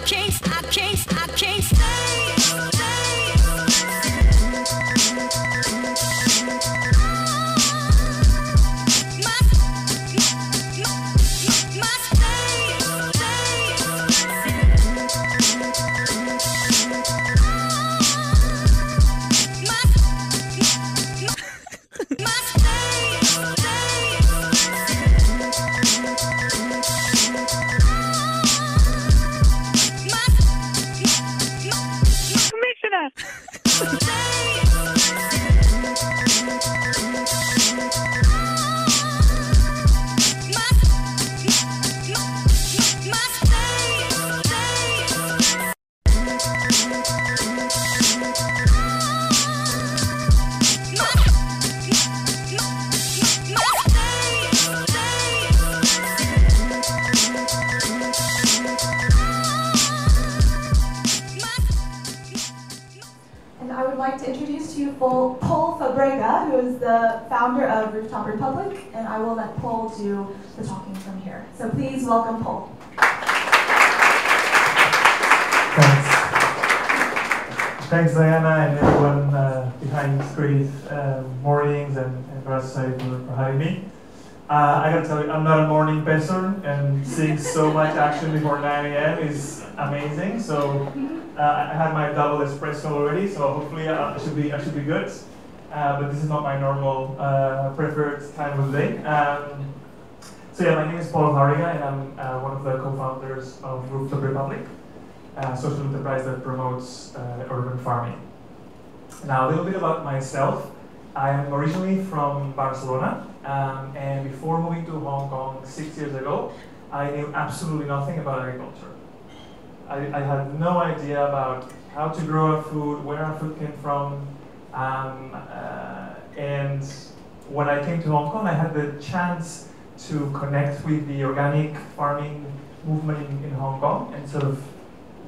I can't, I can't of Rooftop Republic, and I will let Pol do the talking from here. So please welcome Pol. Thanks. Thanks, Diana, and everyone uh, behind screen uh, mornings and, and Society for, for having me. Uh, I gotta tell you, I'm not a morning person, and seeing so much action before 9 a.m. is amazing. So uh, I had my double espresso already, so hopefully I should be I should be good. Uh, but this is not my normal uh, preferred time of the day. Um, so yeah, my name is Pol Fabrega, and I'm uh, one of the co-founders of Rooftop Republic a social enterprise that promotes uh, urban farming. Now, a little bit about myself. I am originally from Barcelona, um, and before moving to Hong Kong six years ago, I knew absolutely nothing about agriculture. I, I had no idea about how to grow our food, where our food came from, um, uh, and when I came to Hong Kong, I had the chance to connect with the organic farming movement in, in Hong Kong, and sort of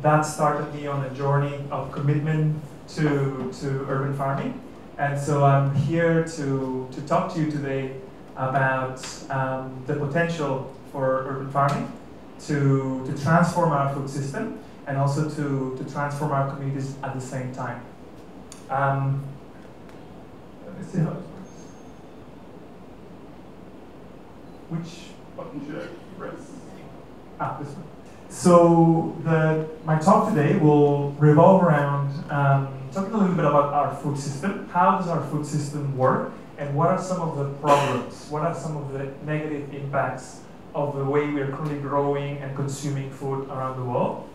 that started me on a journey of commitment to, to urban farming. And so I'm here to, to talk to you today about um, the potential for urban farming to, to transform our food system and also to, to transform our communities at the same time. Um, let me see how it works. Which button should I press? Ah, this one. So the, my talk today will revolve around um, talking a little bit about our food system. How does our food system work, and what are some of the problems? What are some of the negative impacts of the way we are currently growing and consuming food around the world?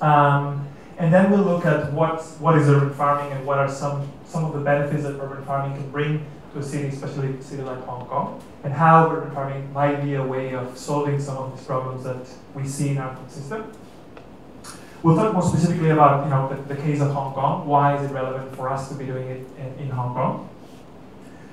Um, and then we'll look at what what is urban farming and what are some some of the benefits that urban farming can bring to a city, especially a city like Hong Kong, and how urban farming might be a way of solving some of these problems that we see in our food system. We'll talk more specifically about you know, the, the case of Hong Kong. Why is it relevant for us to be doing it in, in Hong Kong?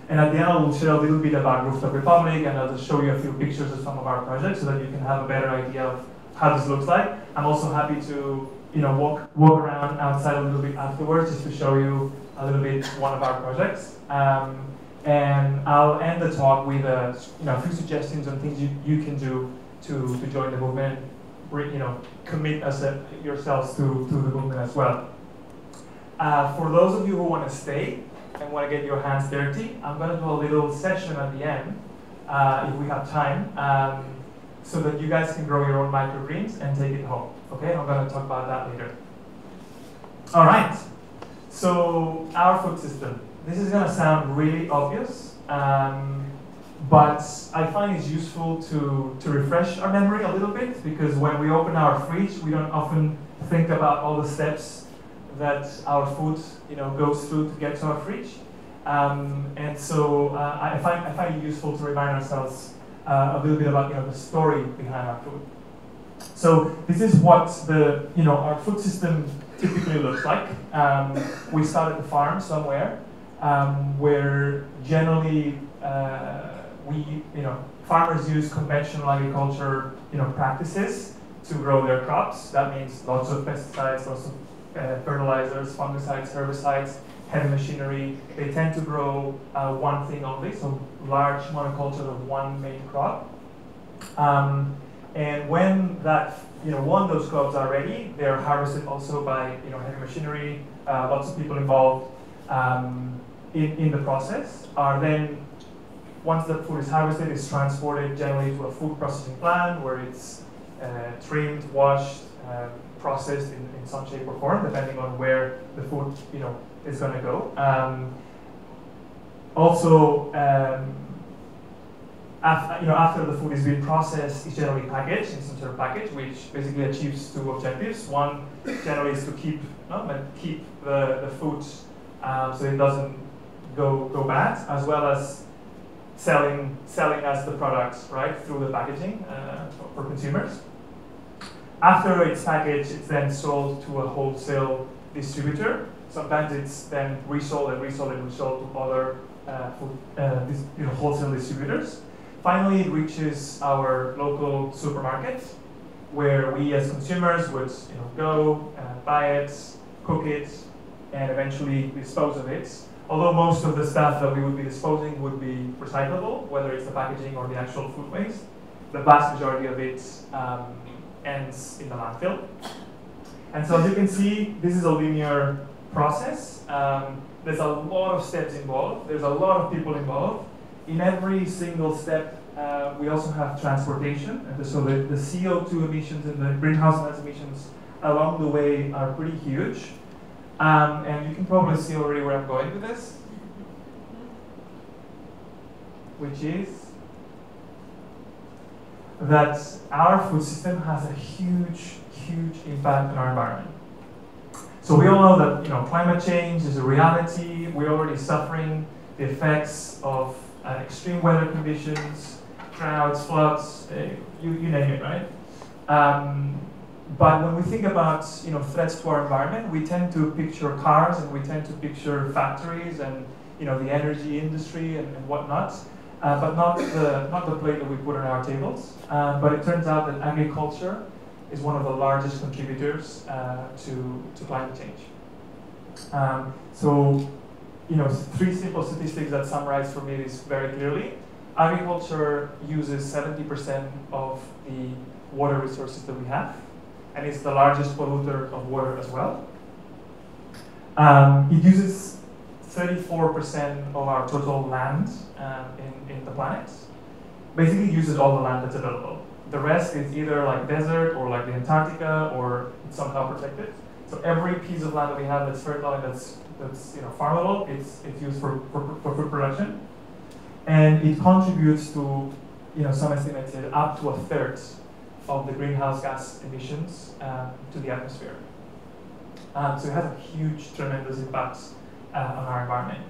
And at the end, I will share a little bit about Rooftop Republic, and I'll just show you a few pictures of some of our projects so that you can have a better idea of how this looks like. I'm also happy to you know, walk, walk around outside a little bit afterwards just to show you a little bit one of our projects. Um, and I'll end the talk with a, you know, a few suggestions on things you, you can do to, to join the movement, you know, commit as a, yourselves to, to the movement as well. Uh, for those of you who want to stay and want to get your hands dirty, I'm going to do a little session at the end, uh, if we have time, um, so that you guys can grow your own microgreens and take it home. Okay, I'm going to talk about that later. All right, so our food system. This is going to sound really obvious, um, but I find it's useful to, to refresh our memory a little bit because when we open our fridge, we don't often think about all the steps that our food you know, goes through to get to our fridge. Um, and so uh, I, find, I find it useful to remind ourselves uh, a little bit about you know, the story behind our food. So this is what the you know our food system typically looks like. Um, we start at the farm somewhere, um, where generally uh, we you know farmers use conventional agriculture you know practices to grow their crops. That means lots of pesticides, lots of uh, fertilizers, fungicides, herbicides, heavy machinery. They tend to grow uh, one thing only, so large monoculture of one main crop. Um, And when that, you know, when those crops are ready, they're harvested also by, you know, heavy machinery, uh, lots of people involved um, in, in the process, are then, once the food is harvested, it's transported generally to a food processing plant where it's uh, trimmed, washed, um, processed in, in some shape or form, depending on where the food, you know, is going to go. Um, also, um, after, you know, after the food is being processed, it's generally packaged in some sort of package, which basically achieves two objectives. One generally is to keep, keep the, the food um, so it doesn't go go bad, as well as selling selling as the products right through the packaging uh, for consumers. After it's packaged, it's then sold to a wholesale distributor. Sometimes it's then resold and resold and resold to other uh, food, uh, you know, wholesale distributors. Finally, it reaches our local supermarket, where we as consumers would you know, go, buy it, cook it, and eventually dispose of it. Although most of the stuff that we would be disposing would be recyclable, whether it's the packaging or the actual food waste, the vast majority of it um, ends in the landfill. And so as you can see, this is a linear process. Um, there's a lot of steps involved. There's a lot of people involved. In every single step, uh, we also have transportation. And so the, the CO2 emissions and the greenhouse gas emissions along the way are pretty huge. Um, and you can probably see already where I'm going with this, which is that our food system has a huge, huge impact on our environment. So we all know that you know climate change is a reality. We're already suffering the effects of uh, extreme weather conditions, droughts, floods, uh, you, you name it, right? Um, but when we think about you know threats to our environment, we tend to picture cars and we tend to picture factories and you know the energy industry and, and whatnot, uh, but not the not the plate that we put on our tables. Uh, but it turns out that agriculture is one of the largest contributors uh, to to climate change. Um, so, you know, three simple statistics that summarize for me this very clearly. Agriculture uses 70% of the water resources that we have and it's the largest polluter of water as well. Um, it uses 34% of our total land um, in, in the planet. Basically uses all the land that's available. The rest is either like desert or like the Antarctica or somehow protected. So every piece of land that we have that's fertile that's, that's you know, farmable, it's, it's used for, for, for food production. And it contributes to, you know, some estimates up to a third of the greenhouse gas emissions um, to the atmosphere. Um, so it has a huge, tremendous impact uh, on our environment.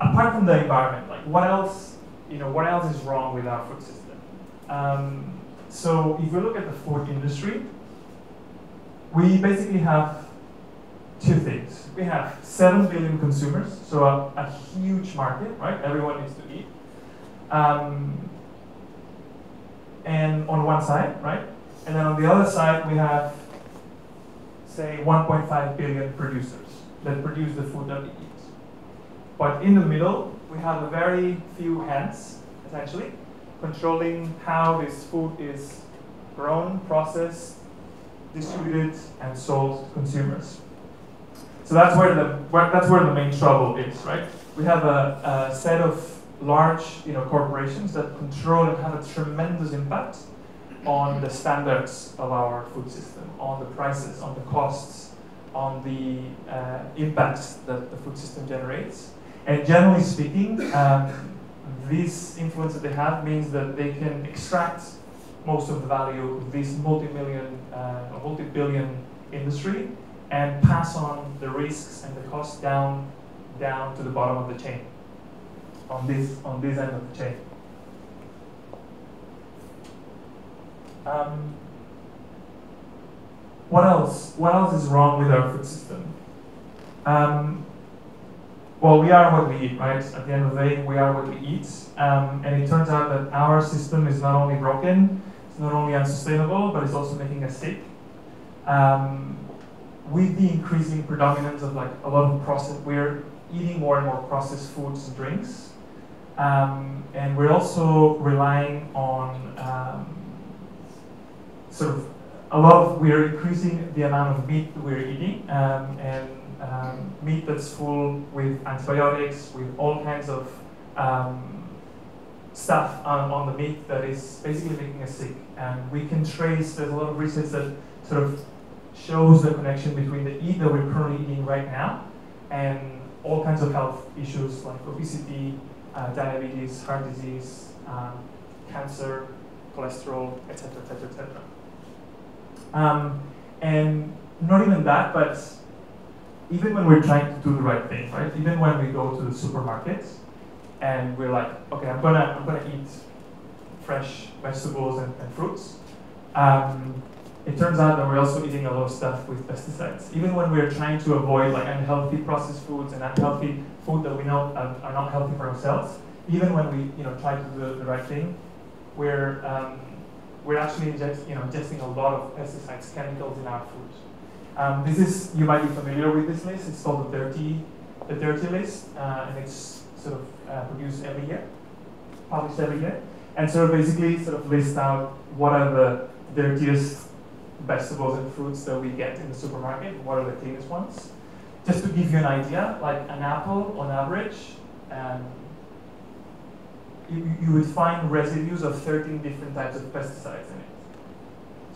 Apart from the environment, like what else, you know, what else is wrong with our food system? Um, so if we look at the food industry, we basically have two things. We have 7 billion consumers, so a, a huge market, right? Everyone needs to eat. Um, and on one side, right? And then on the other side, we have, say, 1.5 billion producers that produce the food that we eat. But in the middle, we have a very few hands, essentially, controlling how this food is grown, processed, distributed, and sold to consumers. So that's where the where, that's where the main trouble is, right? We have a, a set of large you know, corporations that control and have a tremendous impact on the standards of our food system, on the prices, on the costs, on the uh, impacts that the food system generates. And generally speaking, um, this influence that they have means that they can extract most of the value of this multi-million, uh, multi-billion industry and pass on the risks and the costs down, down to the bottom of the chain on this on this end of the chain. Um, what else? What else is wrong with our food system? Um, well, we are what we eat, right? At the end of the day, we are what we eat. Um, and it turns out that our system is not only broken, it's not only unsustainable, but it's also making us sick. Um, with the increasing predominance of like a lot of processed, we're eating more and more processed foods and drinks Um, and we're also relying on um, sort of a lot of, we're increasing the amount of meat that we're eating um, and um, meat that's full with antibiotics, with all kinds of um, stuff on, on the meat that is basically making us sick. And we can trace, there's a lot of research that sort of shows the connection between the eat that we're currently eating right now and all kinds of health issues like obesity, uh, diabetes, heart disease, um, cancer, cholesterol, etc., etc., etc. And not even that, but even when we're trying to do the right thing, right? Even when we go to the supermarkets and we're like, okay, I'm gonna, I'm gonna eat fresh vegetables and, and fruits. Um, it turns out that we're also eating a lot of stuff with pesticides. Even when we're trying to avoid like unhealthy processed foods and unhealthy food that we know are, are not healthy for ourselves, even when we you know try to do the, the right thing, we're um, we're actually ingest, you know ingesting a lot of pesticides, chemicals in our food. Um, this is you might be familiar with this list. It's called the dirty the dirty list, uh, and it's sort of uh, produced every year, published every year, and sort of basically sort of lists out what are the dirtiest vegetables and fruits that we get in the supermarket, what are the cleanest ones. Just to give you an idea, like an apple on average, um, you, you would find residues of 13 different types of pesticides in it.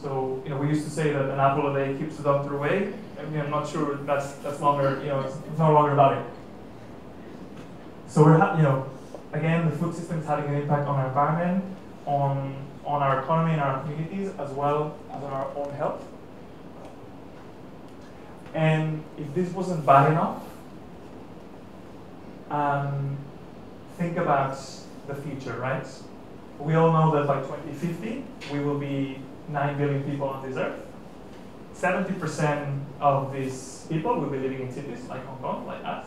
So, you know, we used to say that an apple a day keeps the doctor away. I mean, I'm not sure that's, that's longer, you know, it's, it's no longer about it. So we're, you know, again, the food system is having an impact on our environment, on on our economy and our communities, as well as on our own health. And if this wasn't bad enough, um, think about the future, right? We all know that by 2050, we will be 9 billion people on this earth. 70% of these people will be living in cities like Hong Kong, like us.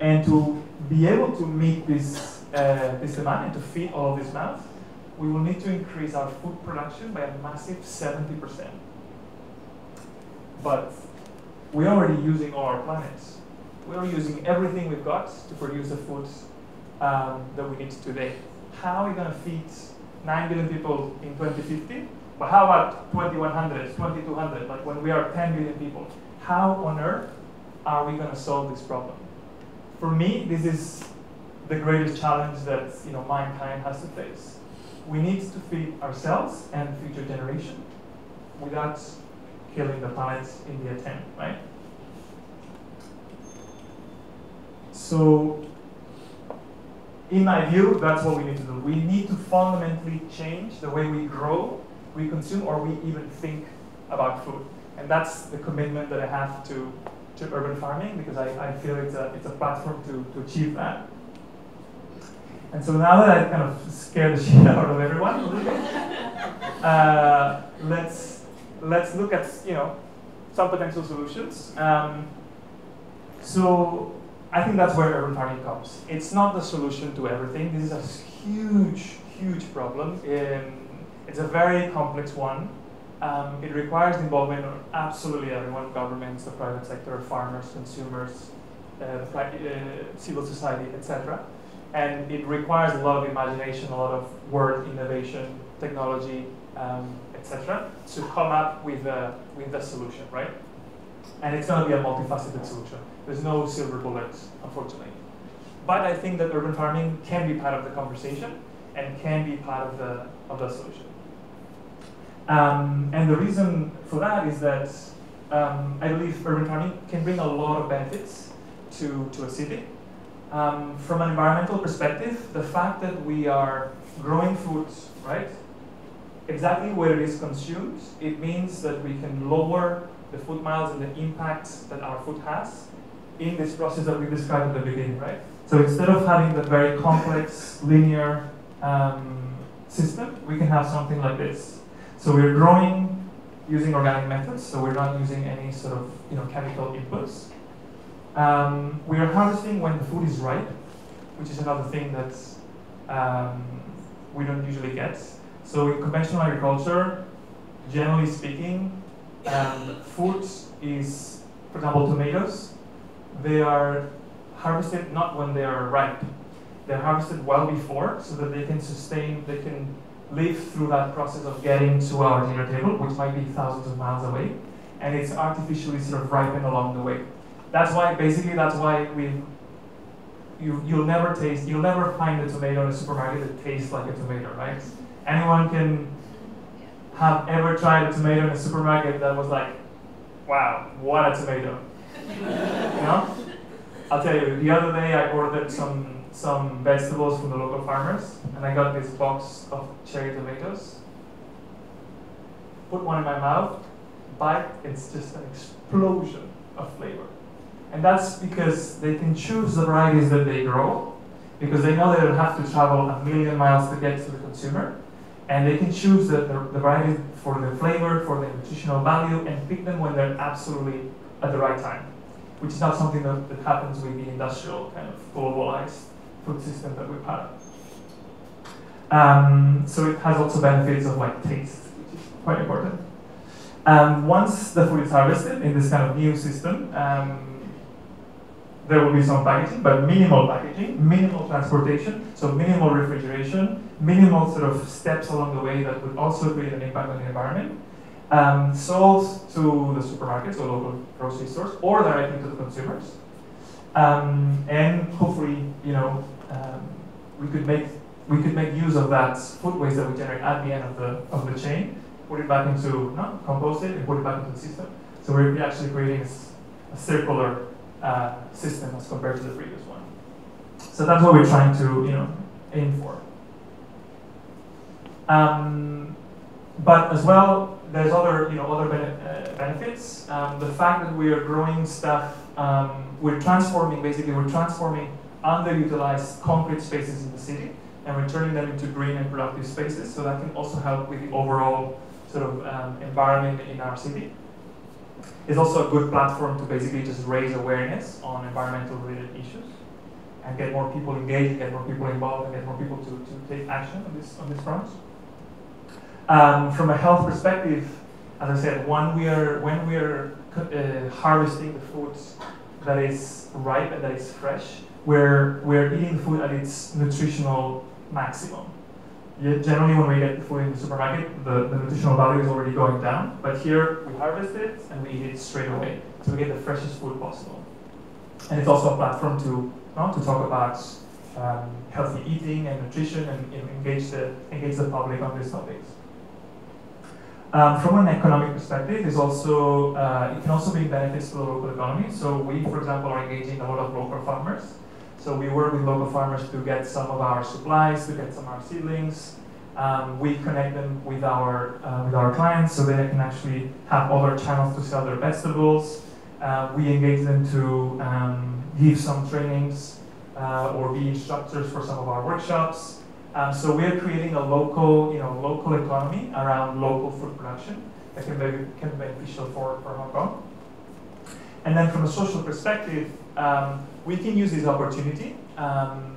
And to be able to meet this, uh, this demand and to feed all of these mouths, we will need to increase our food production by a massive 70%. But we're already using all our planets. We're using everything we've got to produce the food um, that we need today. How are we going to feed 9 billion people in 2050? But how about 2100, 2200, like when we are 10 billion people? How on earth are we going to solve this problem? For me, this is the greatest challenge that you know mankind has to face. We need to feed ourselves and future generation without killing the planet in the attempt, right? So, in my view, that's what we need to do. We need to fundamentally change the way we grow, we consume, or we even think about food. And that's the commitment that I have to, to urban farming because I, I feel it's a, it's a platform to, to achieve that. And so now that I've kind of scared the shit out of everyone a little bit, uh, let's, let's look at, you know, some potential solutions. Um, so I think that's where urban farming comes. It's not the solution to everything. This is a huge, huge problem. Um, it's a very complex one. Um, it requires the involvement of absolutely everyone, governments, the private sector, farmers, consumers, uh, uh, civil society, etc. And it requires a lot of imagination, a lot of work, innovation, technology, um, etc. to come up with a, with a solution, right? And it's going to be a multifaceted solution. There's no silver bullet, unfortunately. But I think that urban farming can be part of the conversation and can be part of the, of the solution. Um, and the reason for that is that um, I believe urban farming can bring a lot of benefits to, to a city. Um, from an environmental perspective, the fact that we are growing foods, right, exactly where it is consumed, it means that we can lower the food miles and the impact that our food has in this process that we described at the beginning, right? So instead of having the very complex, linear um, system, we can have something like this. So we're growing using organic methods, so we're not using any sort of you know chemical inputs. Um, we are harvesting when the food is ripe, which is another thing that um, we don't usually get. So in conventional agriculture, generally speaking, um, food is, for example, tomatoes. They are harvested not when they are ripe. they're harvested well before so that they can sustain, they can live through that process of getting to our dinner table, which might be thousands of miles away, and it's artificially sort of ripened along the way. That's why, basically, that's why we, you, you'll never taste, you'll never find a tomato in a supermarket that tastes like a tomato, right? Anyone can have ever tried a tomato in a supermarket that was like, wow, what a tomato. you know? I'll tell you, the other day I ordered some some vegetables from the local farmers, and I got this box of cherry tomatoes. Put one in my mouth, bite, it's just an explosion of flavor. And that's because they can choose the varieties that they grow, because they know they don't have to travel a million miles to get to the consumer. And they can choose the, the, the varieties for the flavor, for the nutritional value, and pick them when they're absolutely at the right time, which is not something that, that happens with the industrial kind of globalized food system that we've had. Um, so it has also benefits of like taste, which is quite important. Um, once the food is harvested in this kind of new system, um, there will be some packaging, but minimal packaging, minimal transportation, so minimal refrigeration, minimal sort of steps along the way that would also create an impact on the environment. Um, sold to the supermarkets or local grocery stores or directly to the consumers. Um, and hopefully, you know, um, we could make we could make use of that food waste that we generate at the end of the of the chain, put it back into no, compost it and put it back into the system. So we're actually creating a, a circular uh, system as compared to the previous one. So that's what we're trying to you know aim for. Um, but as well, there's other you know other bene uh, benefits. Um, the fact that we are growing stuff, um, we're transforming basically we're transforming underutilized concrete spaces in the city and we're turning them into green and productive spaces. So that can also help with the overall sort of um, environment in our city. It's also a good platform to basically just raise awareness on environmental related issues and get more people engaged, get more people involved, and get more people to, to take action on this on this front. Um, from a health perspective, as I said, when we are when we are uh, harvesting the foods that is ripe and that is fresh, we're we're eating food at its nutritional maximum. Yeah, generally, when we get food in the supermarket, the, the nutritional value is already going down. But here, we harvest it and we eat it straight away. So we get the freshest food possible. And it's also a platform to, uh, to talk about um, healthy eating and nutrition and, and engage, the, engage the public on these topics. Um, from an economic perspective, is also uh, it can also bring benefits to the local economy. So we, for example, are engaging a lot of local farmers so we work with local farmers to get some of our supplies, to get some of our seedlings. Um, we connect them with our uh, with our clients so they can actually have other channels to sell their vegetables. Uh, we engage them to um, give some trainings uh, or be instructors for some of our workshops. Um, so we are creating a local, you know, local economy around local food production that can be, can be beneficial for, for Hong Kong. And then from a social perspective, um, we can use this opportunity um,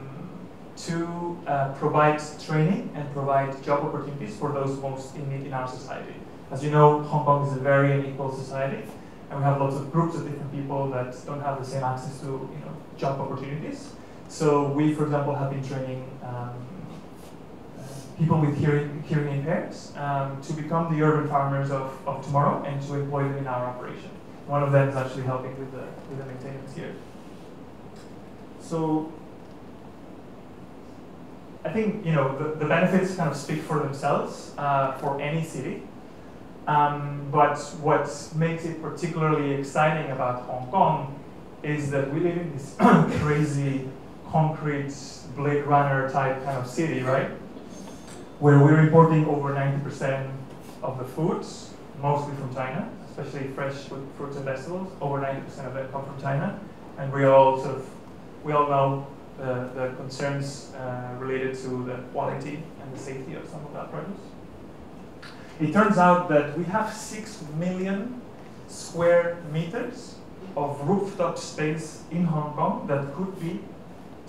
to uh, provide training and provide job opportunities for those most in need in our society. As you know, Hong Kong is a very unequal society, and we have lots of groups of different people that don't have the same access to you know, job opportunities. So we, for example, have been training um, people with hearing, hearing impaireds um, to become the urban farmers of, of tomorrow and to employ them in our operation. One of them is actually helping with the, with the maintenance here. So I think you know the, the benefits kind of speak for themselves uh, for any city. Um, but what makes it particularly exciting about Hong Kong is that we live in this crazy concrete Blade Runner type kind of city, right? Where we're importing over 90% of the foods, mostly from China, especially fresh fruits and vegetables. Over 90% of them come from China, and we all sort of we all know the, the concerns uh, related to the quality and the safety of some of that produce. It turns out that we have 6 million square meters of rooftop space in Hong Kong that could be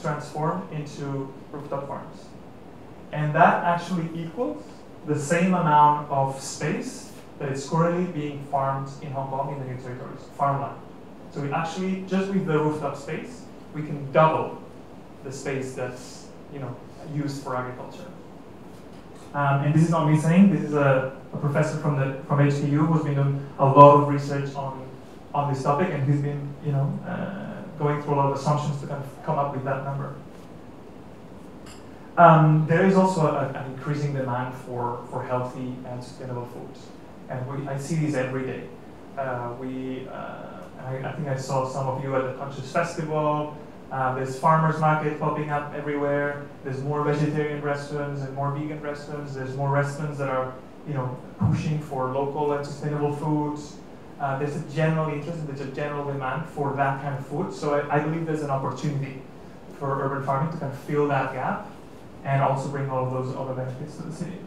transformed into rooftop farms. And that actually equals the same amount of space that is currently being farmed in Hong Kong in the new territories, farmland. So we actually, just with the rooftop space, we can double the space that's you know, used for agriculture. Um, and this is not me saying, this is a, a professor from the from HKU who's been doing a lot of research on on this topic, and he's been, you know, uh, going through a lot of assumptions to kind of come up with that number. Um, there is also a, an increasing demand for, for healthy and sustainable foods, and we, I see these every day. Uh, we, uh, I, I, think I saw some of you at the Conscious Festival. Uh, there's farmers market popping up everywhere. There's more vegetarian restaurants and more vegan restaurants. There's more restaurants that are, you know, pushing for local and sustainable foods. Uh, there's a general interest there's a general demand for that kind of food. So I, I believe there's an opportunity for urban farming to kind of fill that gap and also bring all of those other benefits to the city.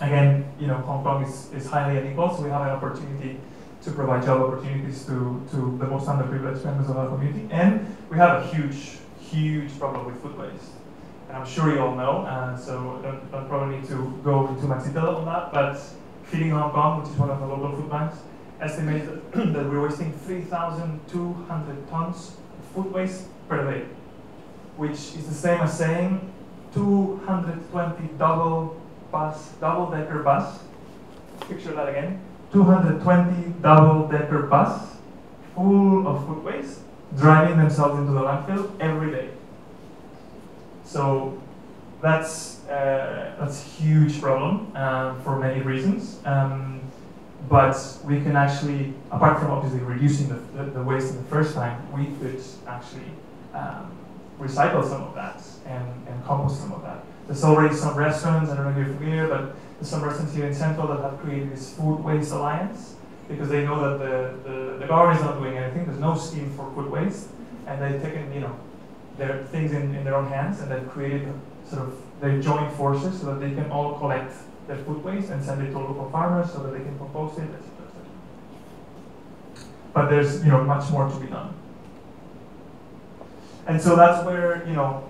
Again, you know, Hong Kong is, is highly unequal, so we have an opportunity to provide job opportunities to, to the most underprivileged members of our community. And we have a huge, huge problem with food waste. And I'm sure you all know, so don't, don't probably need to go into much detail on that, but Feeding Hong Kong, which is one of the local food banks, estimates that, that we're wasting 3,200 tons of food waste per day, which is the same as saying 220 double bus, double-decker bus. Picture that again. 220 double-decker bus full of food waste driving themselves into the landfill every day. So that's uh, that's a huge problem um, for many reasons. Um, but we can actually, apart from obviously reducing the, the, the waste in the first time, we could actually um, recycle some of that and, and compost some of that. There's already some restaurants, I don't know if you're familiar, but some restaurants here in Central that have created this Food Waste Alliance because they know that the, the, the government is not doing anything, there's no scheme for food waste, and they've taken, you know, their things in, in their own hands and they've created sort of, they join forces so that they can all collect their food waste and send it to local farmers so that they can compost it, etc. But there's, you know, much more to be done. And so that's where, you know,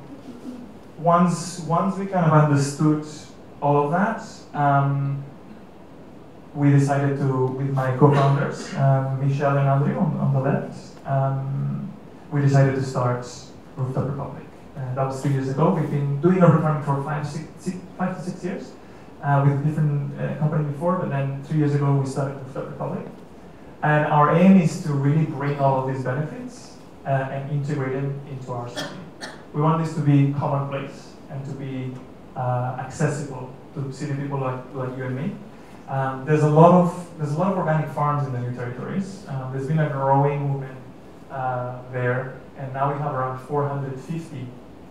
once once we kind of understood all of that, um, we decided to, with my co-founders, um, Michelle and Andrew on, on the left, um, we decided to start Rooftop Republic. And that was three years ago. We've been doing urban farming for five, six, six, five to six years uh, with a different uh, company before, but then three years ago we started Rooftop Republic. And our aim is to really bring all of these benefits uh, and integrate them into our city. We want this to be commonplace and to be uh, accessible to city people like, like you and me. Um, there's a lot of there's a lot of organic farms in the new territories. Um, there's been a growing movement uh, there, and now we have around 450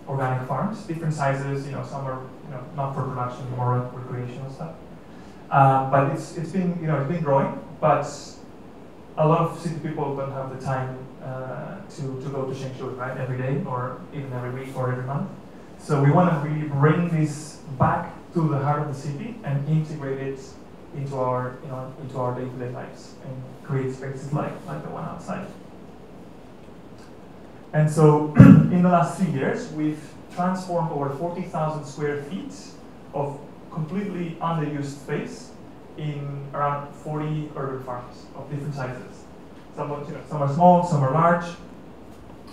organic farms, different sizes. You know, some are you know not for production, more recreational stuff. Um, but it's it's been you know it's been growing, but a lot of city people don't have the time uh, to, to go to Sheung Shui, right, every day or even every week or every month. So we want to really bring this back to the heart of the city and integrate it into our, you know, into our day-to-day lives and create spaces like, like the one outside. And so in the last three years, we've transformed over 40,000 square feet of completely underused space in around 40 urban farms of different sizes. Some are, you know, some are small, some are large.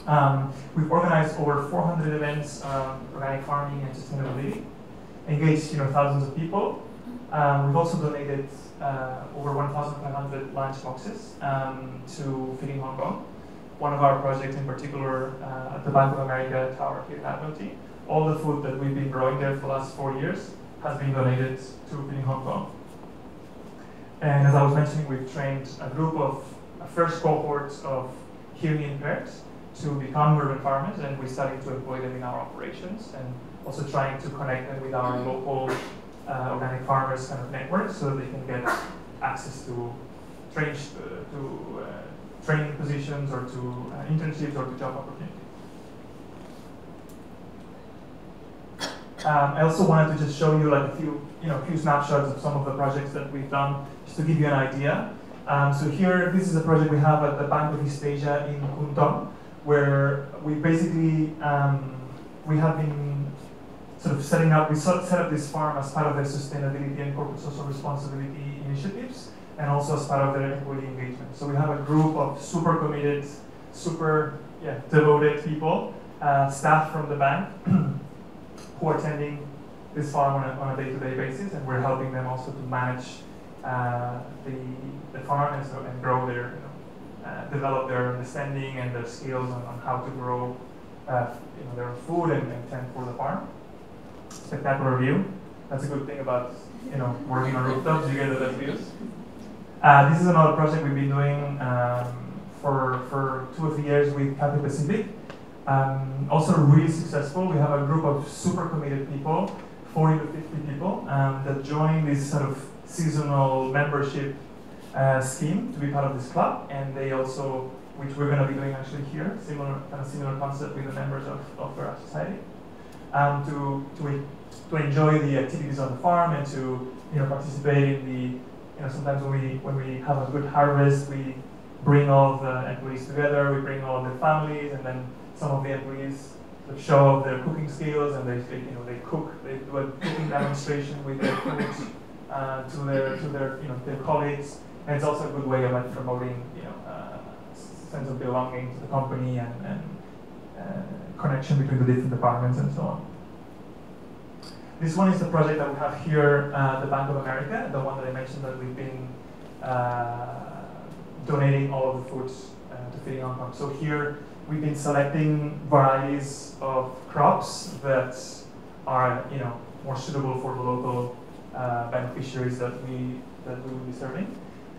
Um, we've organized over 400 events on organic farming and sustainability, engaged you know, thousands of people. Um, we've also donated uh, over 1,500 lunch boxes um, to Feeding Hong Kong. One of our projects in particular uh, at the Bank of America Tower here in Admiralty, all the food that we've been growing there for the last four years has been donated to Feeding Hong Kong. And as I was mentioning, we've trained a group of a first cohort of hearing impaired to become urban farmers, and we're starting to employ them in our operations and also trying to connect them with our local uh, organic farmers kind of network so they can get access to, train, uh, to uh, training positions or to uh, internships or to job opportunities. Um, I also wanted to just show you like a few, you know, few snapshots of some of the projects that we've done, just to give you an idea. Um, so here, this is a project we have at the Bank of East Asia in Kwun Tong, where we basically um, we have been sort of setting up. We set up this farm as part of their sustainability and corporate social responsibility initiatives, and also as part of their employee engagement. So we have a group of super committed, super yeah, devoted people, uh, staff from the bank. who are attending this farm on a, day-to-day basis, and we're helping them also to manage uh, the, the farm and, so, and grow their, develop their understanding and their skills on, on how to grow uh, you know, their food and, and tend for the farm. Spectacular view. That's a good thing about you know working on rooftops. You get the views. Uh, this is another project we've been doing um, for, for two or three years with Cathay Pacific. Um, also really successful. We have a group of super committed people, 40 to 50 people, um, that join this sort of seasonal membership uh, scheme to be part of this club. And they also, which we're going to be doing actually here, similar kind of similar concept with the members of, of our society, um, to, to, to enjoy the activities on the farm and to you know, participate in the you know, sometimes when we when we have a good harvest, we bring all the employees together, we bring all the families, and then some of the employees show off their cooking skills, and they, they you know they cook, they do a cooking demonstration with their food uh, to their to their you know their colleagues, and it's also a good way of like promoting you know uh, sense of belonging to the company and, and uh, connection between the different departments and so on. This one is the project that we have here, uh, the Bank of America, the one that I mentioned that we've been uh, donating all of the foods uh, to feeding Hong Kong. So here we've been selecting varieties of crops that are, you know, more suitable for the local uh, beneficiaries that we that we will be serving.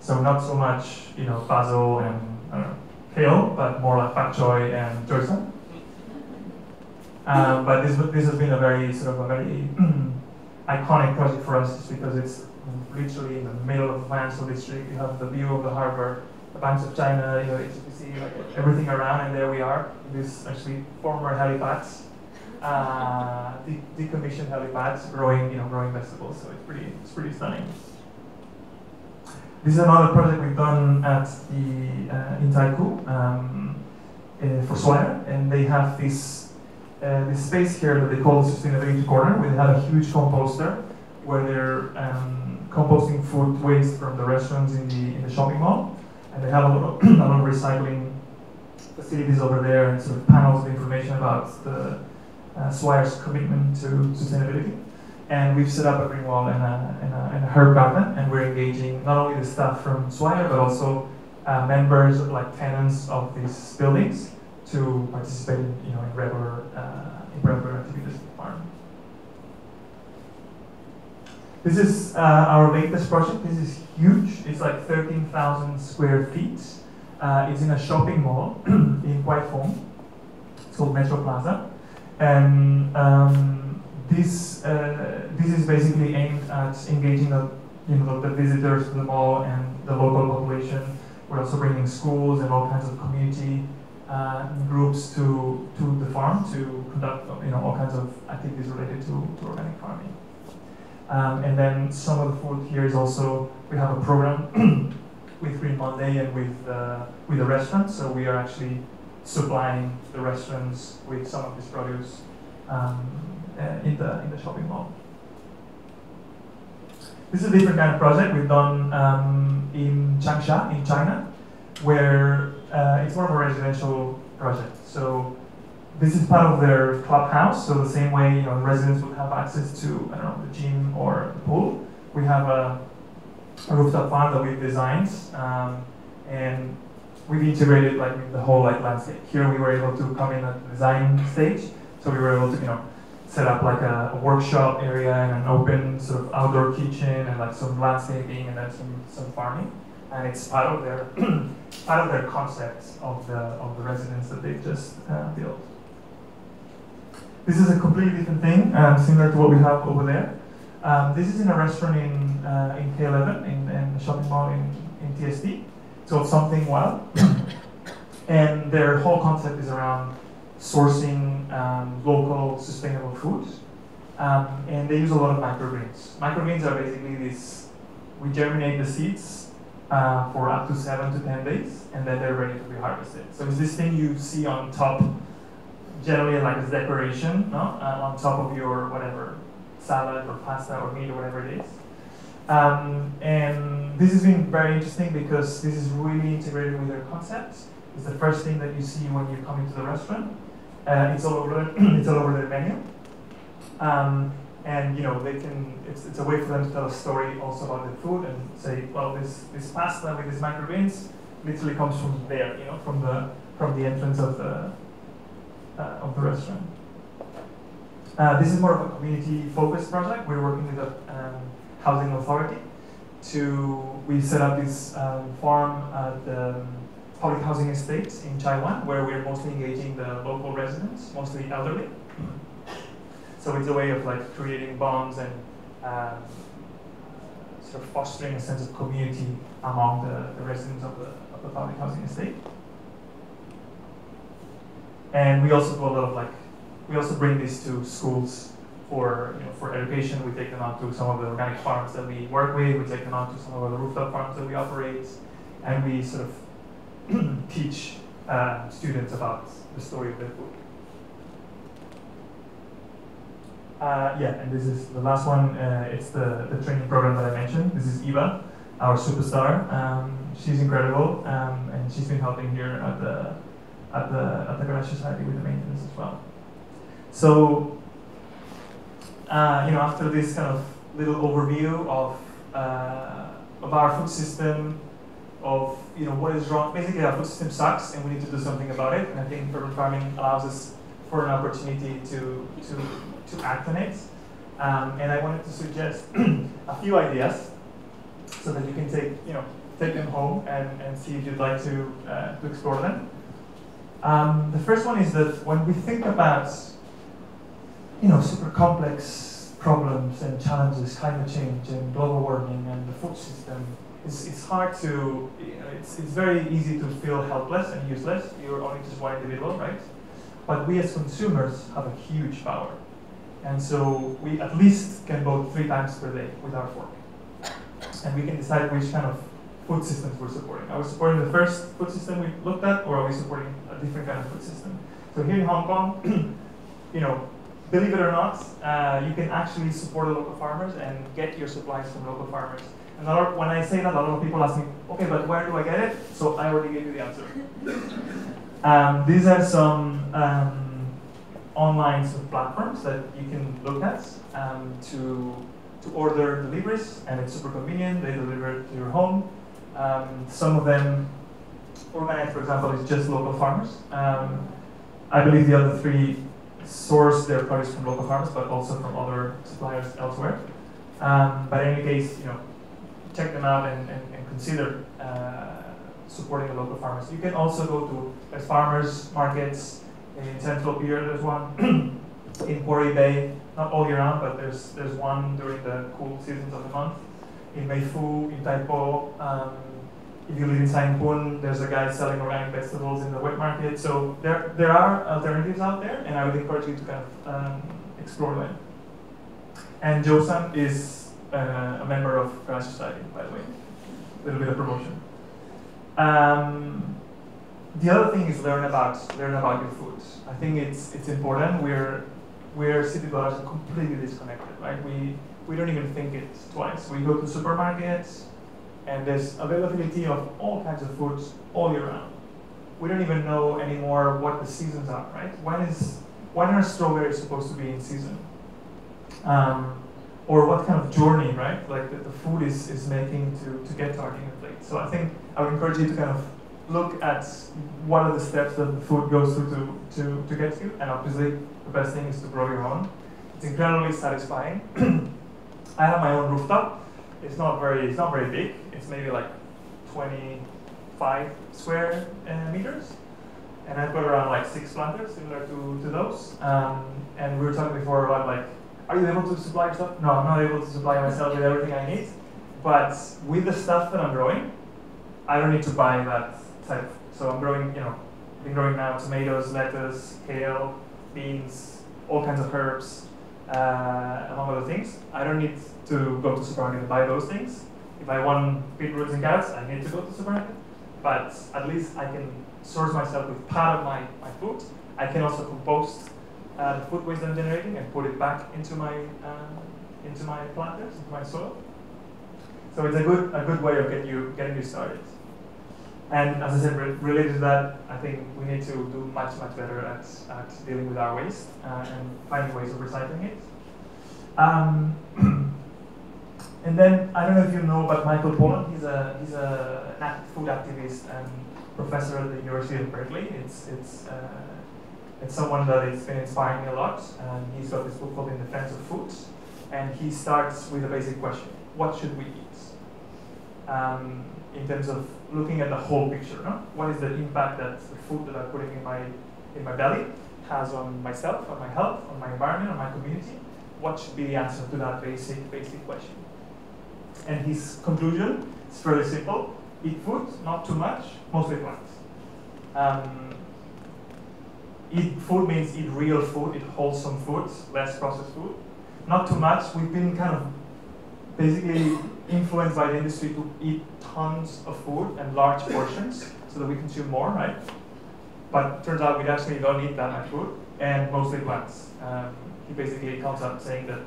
So not so much, you know, basil and I know, kale, but more like pak choy and choy sum. Um, but this, this has been a very sort of a very iconic project for us just because it's literally in the middle of the financial district. You have the view of the harbor, the banks of China, you know, HSBC, like everything around, and there we are. This actually former helipads, uh, de- decommissioned helipads, growing, you know, growing vegetables. So it's pretty, it's pretty stunning. This is another project we've done at the uh, in Taikoo um, uh, for Swire, and they have this uh, this space here that they call the sustainability corner. We have a huge composter where they're um, composting food waste from the restaurants in the in the shopping mall, and they have a lot of, a lot of recycling facilities over there and sort of panels of information about the uh, Swire's commitment to sustainability. And we've set up a green wall and a, and a, a herb garden, and we're engaging not only the staff from Swire, but also uh, members, like tenants of these buildings, to participate in, you know, in regular, uh, in regular activities at the farm. This is uh, our latest project. This is huge. It's like 13,000 square feet. Uh, it's in a shopping mall in Fong. It's called Metro Plaza. And um, this, uh, this is basically aimed at engaging the, you know, the visitors to the mall and the local population. We're also bringing schools and all kinds of community uh, groups to, to the farm to conduct you know, all kinds of activities related to, to organic farming. Um, and then some of the food here is also, we have a program with Green Monday and with, uh, with the restaurant. So we are actually supplying the restaurants with some of this produce um, uh, in, the, in the shopping mall. This is a different kind of project we've done um, in Changsha in China, where uh, it's more of a residential project. So this is part of their clubhouse. So the same way you know residents would have access to I don't know the gym or the pool, we have a, a rooftop farm that we've designed, um, and we've integrated like the whole like landscape. Here we were able to come in at the design stage, so we were able to you know set up like a, a workshop area and an open sort of outdoor kitchen and like some landscaping and then some some farming and it's part of their part of their concept of the of the residence that they've just uh, built. This is a completely different thing, um, similar to what we have over there. Um, this is in a restaurant in uh, in K11 in, in the shopping mall in, in TST. So something wild, and their whole concept is around sourcing um, local sustainable foods. Um, and they use a lot of microgreens. Microgreens are basically this, we germinate the seeds uh, for up to seven to ten days, and then they're ready to be harvested. So it's this thing you see on top, generally like as decoration, no? Uh, on top of your whatever salad or pasta or meat or whatever it is. Um, and this has been very interesting because this is really integrated with their concept. It's the first thing that you see when you come into the restaurant. Uh, it's all over. it's all over the menu. Um, and you know, they can, it's, it's a way for them to tell a story also about the food and say, well, this, this pasta with these microgreens literally comes from there, you know, from the, from the entrance of the, uh, of the restaurant. Uh, this is more of a community-focused project. We're working with the um, housing authority to, we set up this um, farm at the public housing estates in Taiwan, where we're mostly engaging the local residents, mostly elderly. So it's a way of like creating bonds and um, sort of fostering a sense of community among the, the residents of the, of the public housing estate. And we also do a lot of like, we also bring this to schools for, you know, for education. We take them out to some of the organic farms that we work with. We take them out to some of the rooftop farms that we operate. And we sort of teach students about the story of their food. Uh, yeah, and this is the last one. Uh, it's the, the training program that I mentioned. This is Eva, our superstar. Um, she's incredible, um, and she's been helping here at the at the at the Garage Society with the maintenance as well. So, uh, you know, after this kind of little overview of uh, of our food system, of you know what is wrong. Basically, our food system sucks, and we need to do something about it. And I think urban farming allows us for an opportunity to to to act on it. Um, and I wanted to suggest a few ideas so that you can take, you know, take them home and, and see if you'd like to, uh, to explore them. Um, the first one is that when we think about, you know, super complex problems and challenges, climate change and global warming and the food system, it's, it's hard to, it's, it's very easy to feel helpless and useless. You're only just one individual, right? But we as consumers have a huge power. And so we at least can vote three times per day with our fork. And we can decide which kind of food systems we're supporting. Are we supporting the first food system we looked at, or are we supporting a different kind of food system? So here in Hong Kong, you know, believe it or not, uh, you can actually support the local farmers and get your supplies from local farmers. And lot, when I say that, a lot of people ask me, okay, but where do I get it? So I already gave you the answer. um, these are some um, online platforms that you can look at um, to, to order deliveries, and it's super convenient. They deliver to your home. Um, some of them, Organite, for example, is just local farmers. Um, I believe the other three source their produce from local farmers, but also from other suppliers elsewhere. Um, but in any case, you know, check them out and, and, and consider uh, supporting the local farmers. You can also go to farmers markets in Central Pier. There's one in Quarry Bay, not all year round, but there's there's one during the cool seasons of the month. In Mei Foo, in Tai Po, um, if you live in Sai Pun, there's a guy selling organic vegetables in the wet market. So there there are alternatives out there, and I would encourage you to kind of um, explore them. And Josan is uh, a member of Garage Society, by the way. A little bit of promotion. Um, the other thing is learn about learn about your food. I think it's it's important. We're we're city dwellers completely disconnected, right? We we don't even think it twice. We go to supermarkets, and there's availability of all kinds of foods all year round. We don't even know anymore what the seasons are, right? When is when are strawberries supposed to be in season? Um, or what kind of journey, right? Like the, the food is, is making to, to get to our dinner plate. So I think I would encourage you to kind of look at what are the steps that the food goes through to, to, to get to you. And obviously, the best thing is to grow your own. It's incredibly satisfying. I have my own rooftop. It's not very, it's not very big. It's maybe like 25 square uh, meters. And I've got around like six planters, similar to, to those. Um, and we were talking before about like, are you able to supply yourself? No, I'm not able to supply myself with everything I need. But with the stuff that I'm growing, I don't need to buy that type. So I'm growing, you know, I've been growing now tomatoes, lettuce, kale, beans, all kinds of herbs, uh, among other things. I don't need to go to the supermarket and buy those things. If I want beetroots and carrots, I need to go to the supermarket. But at least I can source myself with part of my, my food. I can also compost uh, the food waste I'm generating and put it back into my uh, into my planters, into my soil. So it's a good a good way of getting you getting you started. And as I said, re- related to that, I think we need to do much much better at, at dealing with our waste uh, and finding ways of recycling it. Um, and then I don't know if you know about Michael Pollan. He's a he's a food activist and professor at the University of Berkeley. It's it's uh, it's someone that has been inspiring me a lot. And he's got this book called In Defense of Food, and he starts with a basic question: What should we eat? Um, in terms of looking at the whole picture, no? what is the impact that the food that I'm putting in my in my belly has on myself, on my health, on my environment, on my community? What should be the answer to that basic basic question? And his conclusion is fairly simple: eat food, not too much, mostly plants. Um, eat food means eat real food, eat wholesome food, less processed food. Not too much. We've been kind of basically influenced by the industry to eat tons of food and large portions so that we consume more, right? But turns out we actually don't eat that much food and mostly plants. Um, he basically comes up saying that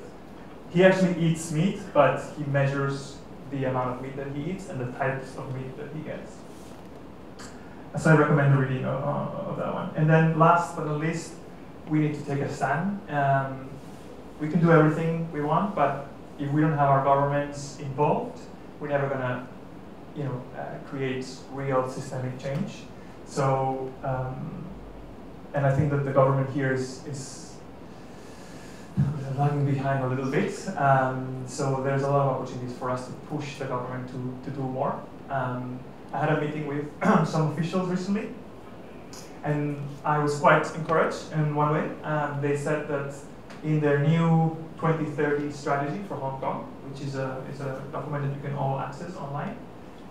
he actually eats meat, but he measures the amount of meat that he eats and the types of meat that he gets. So I recommend the reading of, of that one. And then last but not least, we need to take a stand. Um, we can do everything we want, but if we don't have our governments involved, we're never gonna, you know, uh, create real systemic change. So, um, and I think that the government here is, is lagging behind a little bit. Um, so there's a lot of opportunities for us to push the government to, to do more. Um, I had a meeting with some officials recently, and I was quite encouraged in one way. Um, they said that in their new 2030 strategy for Hong Kong, which is a, is a document that you can all access online,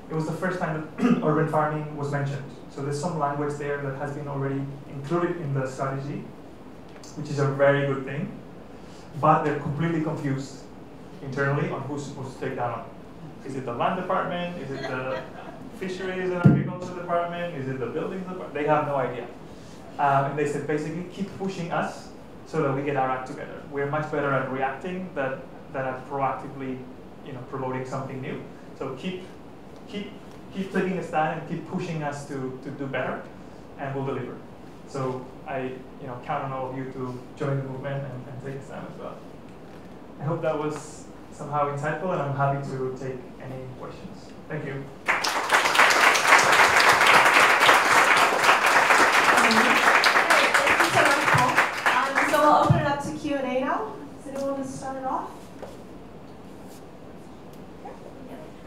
it was the first time that urban farming was mentioned. So there's some language there that has been already included in the strategy, which is a very good thing. But they're completely confused internally on who's supposed to take that on. Is it the land department? Is it the fisheries and agriculture department? Is it the buildings department? They have no idea. Um, and they said basically keep pushing us so that we get our act together. We're much better at reacting than, than at proactively, you know, promoting something new. So keep keep keep taking a stand and keep pushing us to, to do better, and we'll deliver. So I you know count on all of you to join the movement and, and take a stand as well. I hope that was somehow insightful, and I'm happy to take any questions. Thank you. Open it up to Q and A now. Does anyone want to start it off?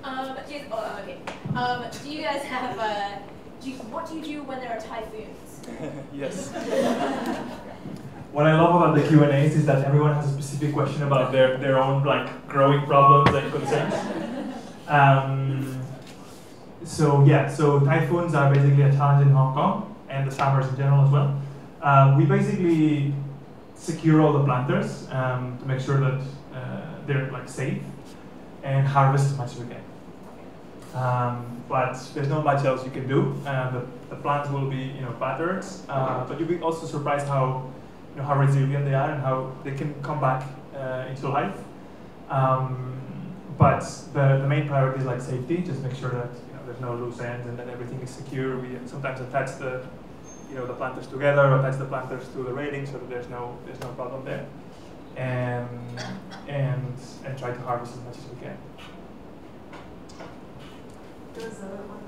Um, do you, oh, okay. Um, do you guys have, uh, do you, what do you do when there are typhoons? yes. What I love about the Q and A's is that everyone has a specific question about their, their own like growing problems and concerns. Um, so yeah, so typhoons are basically a challenge in Hong Kong and the summers in general as well. Uh, we basically secure all the planters um, to make sure that uh, they're like safe and harvest as much as we can. Um, but there's not much else you can do. Uh, the, the plants will be, you know, battered, uh, but you'll be also surprised how, you know, how resilient they are and how they can come back uh, into life. Um, but the, the main priority is like safety. Just make sure that you know there's no loose ends and that everything is secure. We sometimes attach the, you know, the planters together, attach the planters to the railing so that there's no there's no problem there, and and and try to harvest as much as we can. There's a one.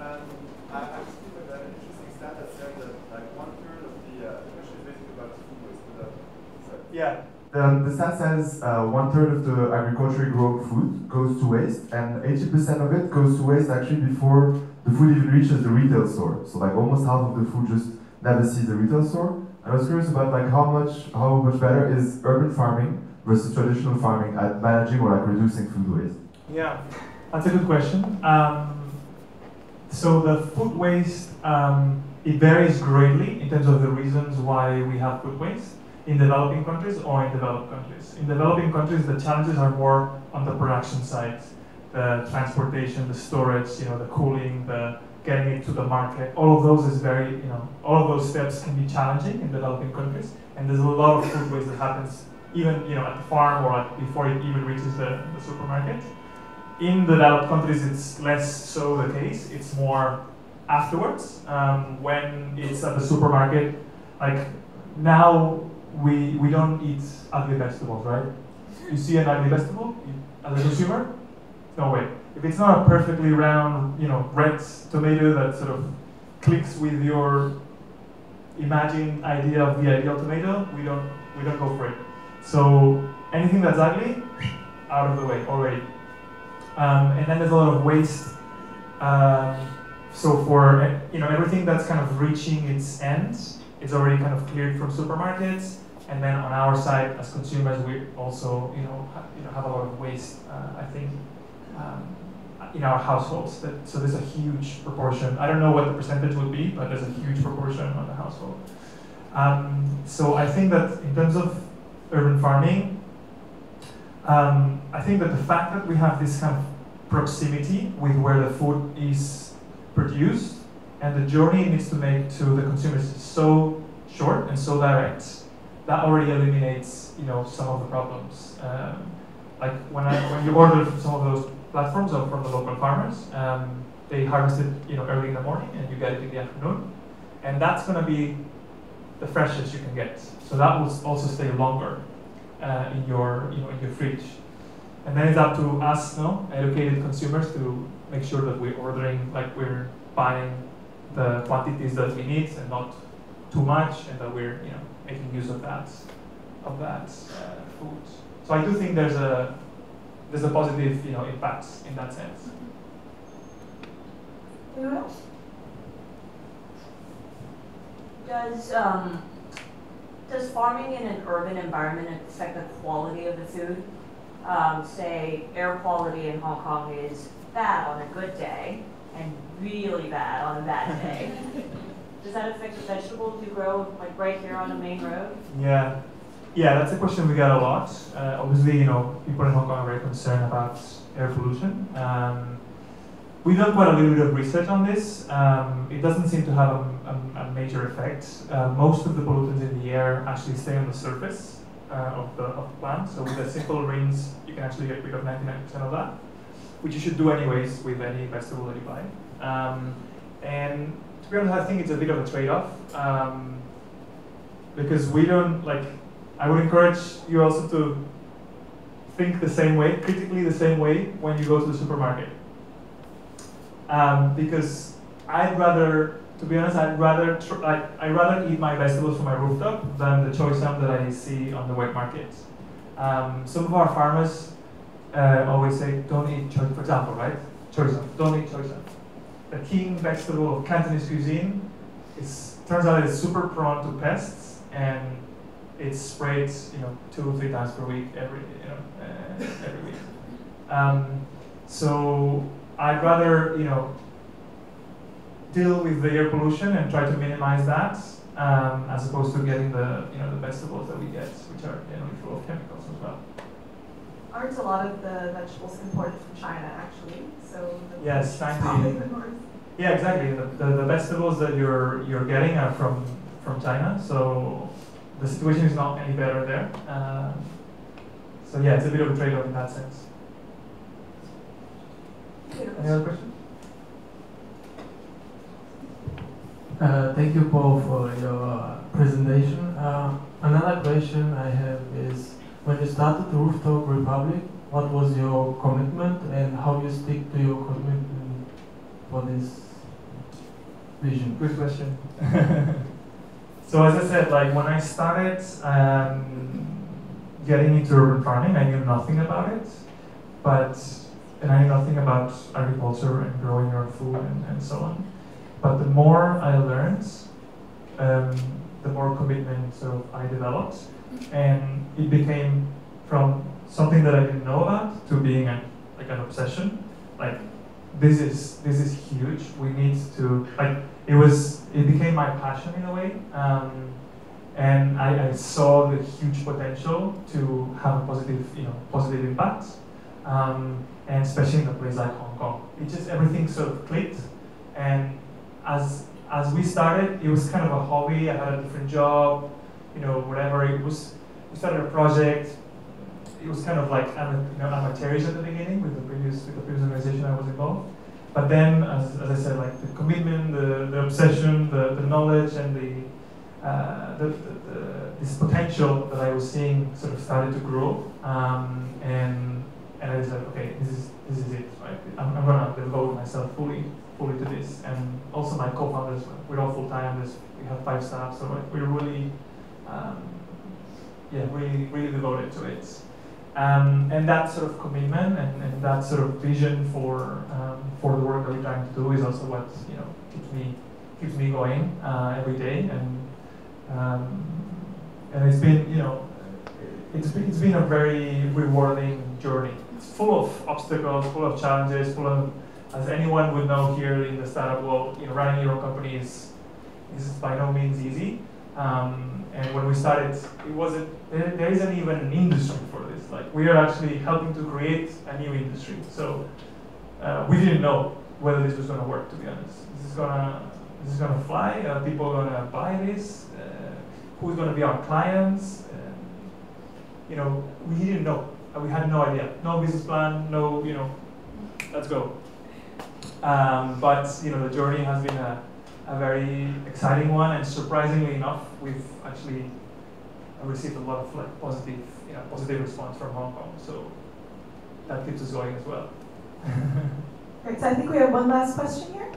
Um, I, I was thinking about an interesting stat that said that like one third of the, uh, the question is basically about food waste, but uh, so, Yeah. Um, the stat says uh, one third of the agriculturally grown food goes to waste, and 80% of it goes to waste actually before the food even reaches the retail store. So like almost half of the food just never sees the retail store. And I was curious about like how much how much better is urban farming versus traditional farming at managing or like reducing food waste. Yeah, that's a good question. Um, so the food waste um, it varies greatly in terms of the reasons why we have food waste in developing countries or in developed countries. In developing countries, the challenges are more on the production side, the transportation, the storage, you know, the cooling, the getting it to the market. All of those is very, you know, all of those steps can be challenging in developing countries, and there's a lot of food waste that happens even, you know, at the farm or at, before it even reaches the, the supermarket. In the developed countries, it's less so the case. It's more afterwards um, when it's at the supermarket. Like now, we we don't eat ugly vegetables, right? You see an ugly vegetable as a consumer? No way. If it's not a perfectly round, you know, red tomato that sort of clicks with your imagined idea of the ideal tomato, we don't we don't go for it. So anything that's ugly, out of the way already. Um, and then there's a lot of waste. Um, so for you know everything that's kind of reaching its end, it's already kind of cleared from supermarkets. And then on our side, as consumers, we also you know you know have a lot of waste. Uh, I think um, in our households. That, so there's a huge proportion. I don't know what the percentage would be, but there's a huge proportion on the household. Um, so I think that in terms of urban farming, um, I think that the fact that we have this kind of proximity with where the food is produced and the journey it needs to make to the consumers is so short and so direct, that already eliminates you know some of the problems. Um, like when I when you order some of those platforms or from the local farmers, um, they harvest it you know early in the morning and you get it in the afternoon, and that's going to be the freshest you can get. So that will also stay longer uh, in your you know in your fridge. And then it's up to us, no, educated consumers, to make sure that we're ordering like we're buying the quantities that we need and not too much, and that we're you know making use of that of that uh, food. So I do think there's a there's a positive you know impact in that sense. Anyone else? Does um, does farming in an urban environment affect the quality of the food? Um, say air quality in Hong Kong is bad on a good day and really bad on a bad day. Does that affect the vegetables you grow like right here on the main road? Yeah, yeah, that's a question we get a lot. Uh, obviously, you know, people in Hong Kong are very concerned about air pollution. Um, we've done quite a little bit of research on this. Um, it doesn't seem to have a, a, a major effect. Uh, most of the pollutants in the air actually stay on the surface uh, of, the, of the plant. So with a simple rinse, you can actually get rid of 99% of that, which you should do anyways with any vegetable that you buy. Um, and to be honest, I think it's a bit of a trade-off um, because we don't like. I would encourage you also to think the same way, critically the same way when you go to the supermarket. Um, because I'd rather, to be honest, I'd rather I, I'd rather eat my vegetables from my rooftop than the choice that I see on the wet market. Um, some of our farmers uh, always say, don't eat choy, for example, right? Choy don't eat choy The king vegetable of Cantonese cuisine is turns out it's super prone to pests and it's sprayed, you know, two or three times per week, every, you know, uh, every week. Um, so I'd rather, you know, deal with the air pollution and try to minimize that, um, as opposed to getting the, you know, the vegetables that we get, which are generally full of chemicals as well. Aren't a lot of the vegetables imported from China actually? So the Yes, price is 90. probably the worst. Yeah, exactly. The, the, the vegetables that you're you're getting are from from China, so the situation is not any better there. Uh, so yeah, it's a bit of a trade-off in that sense. Any other questions? Uh, thank you, Pol, for your uh, presentation. Uh, another question I have is, when you started the Rooftop Republic, what was your commitment and how you stick to your commitment for this vision? Good question. so as I said, like when I started um, getting into urban farming, I knew nothing about it, but and I knew nothing about agriculture and growing your own food and, and so on. But the more I learned, um, the more commitment of I developed, and it became from something that I didn't know about to being a, like an obsession. Like this is this is huge. We need to like it was it became my passion in a way, um, and I, I saw the huge potential to have a positive you know positive impact, um, and especially in a place like Hong Kong, it just everything sort of clicked, and as as we started, it was kind of a hobby. I had a different job, you know, whatever. It was we started a project. It was kind of like you know, amateurish at the beginning with the previous with the previous organization I was involved. But then, as, as I said, like the commitment, the, the obsession, the, the knowledge, and the, uh, the, the, this potential that I was seeing sort of started to grow, um, and and I was like, okay, this is this is it, right? I'm, I'm gonna devote myself fully fully to this, and also my co-founders, we're all full time. We have five staff, so we're really, um, yeah, really really devoted to it. Um, and that sort of commitment and, and that sort of vision for um, for the work that we're trying to do is also what you know keeps me keeps me going uh, every day and um, and it's been you know it's been, it's been a very rewarding journey. It's full of obstacles, full of challenges, full of as anyone would know here in the startup world, you know, running your own company is is by no means easy. Um, and when we started, it wasn't there, there isn't even an industry for this. Like we are actually helping to create a new industry. So uh, we didn't know whether this was going to work. To be honest, this is gonna this is gonna fly. Are people gonna buy this? Uh, who's gonna be our clients? Um, you know, we didn't know. Uh, We had no idea. No business plan. No, you know, let's go. Um, but you know, the journey has been a, a very exciting one, and surprisingly enough, we've actually received a lot of like positive, you know, positive response from Hong Kong. So that keeps us going as well. Great, so I think we have one last question here.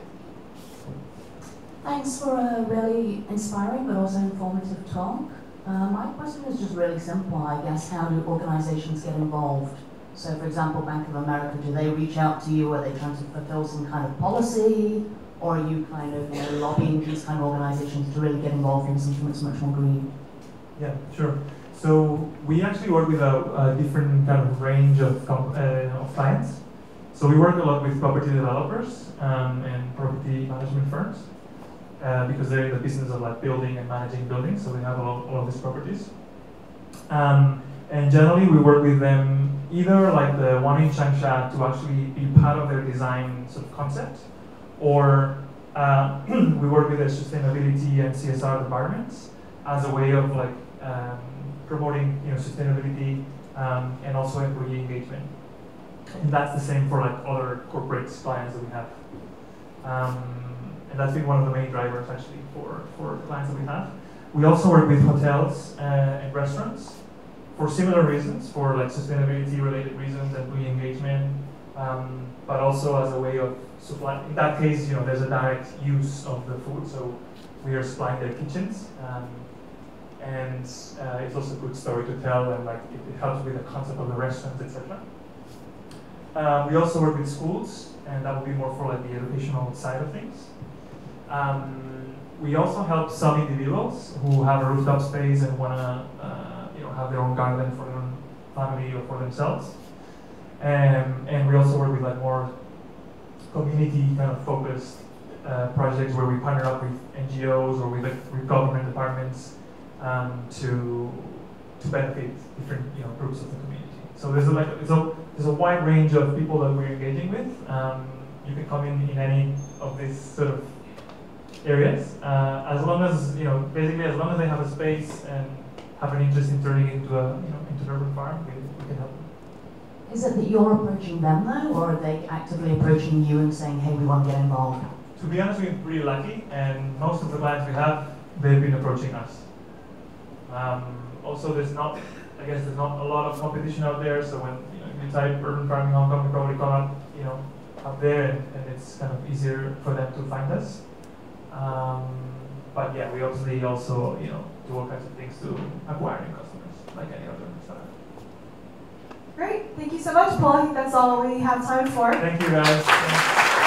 Thanks for a really inspiring but also informative talk. Uh, my question is just really simple, I guess. How do organizations get involved? So, for example, Bank of America, do they reach out to you? Are they trying to fulfill some kind of policy? Or are you kind of you know, lobbying these kind of organizations to really get involved in something that's much more green? Yeah, sure. So we actually work with a, a different kind of range of, uh, of clients. So we work a lot with property developers um, and property management firms uh, because they're in the business of like building and managing buildings. So we have a lot, all of these properties. Um, and generally, we work with them either like the one in Changsha to actually be part of their design sort of concept, or uh, we work with their sustainability and CSR departments as a way of like um, promoting you know sustainability um, and also employee engagement. And that's the same for like other corporate clients that we have. Um, and that's been one of the main drivers actually for, for clients that we have. We also work with hotels uh, and restaurants for similar reasons, for like sustainability related reasons, employee engagement, um, but also as a way of supply. In that case, you know, there's a direct use of the food, so we are supplying their kitchens. Um, and uh, it's also a good story to tell, and like it, it helps with the concept of the restaurants, etc. Um, we also work with schools, and that would be more for like the educational side of things. Um, we also help some individuals who have a rooftop space and want to, uh, you know, have their own garden for their own family or for themselves. Um, and we also work with like more community kind of focused uh, projects where we partner up with NGOs or with, with government departments um, to to benefit different you know groups of the community. So there's a, like a there's a wide range of people that we're engaging with. Um, you can come in in any of these sort of areas, uh, as long as you know basically as long as they have a space and have an interest in turning into a you know into an urban farm, we, we can help. Is it that you're approaching them though, or are they actively approaching you and saying, hey, we want to get involved? To be honest, we're pretty lucky, and most of the clients we have, they've been approaching us. Um, also, there's not, I guess, there's not a lot of competition out there. So when you, know, you type urban farming Hong Kong, you probably come up, you know, up there, and, and it's kind of easier for them to find us. Um, but yeah, we obviously also, you know, do all kinds of things to acquire new customers, like any other. Great, thank you so much, Pol. I think that's all we have time for. Thank you, guys.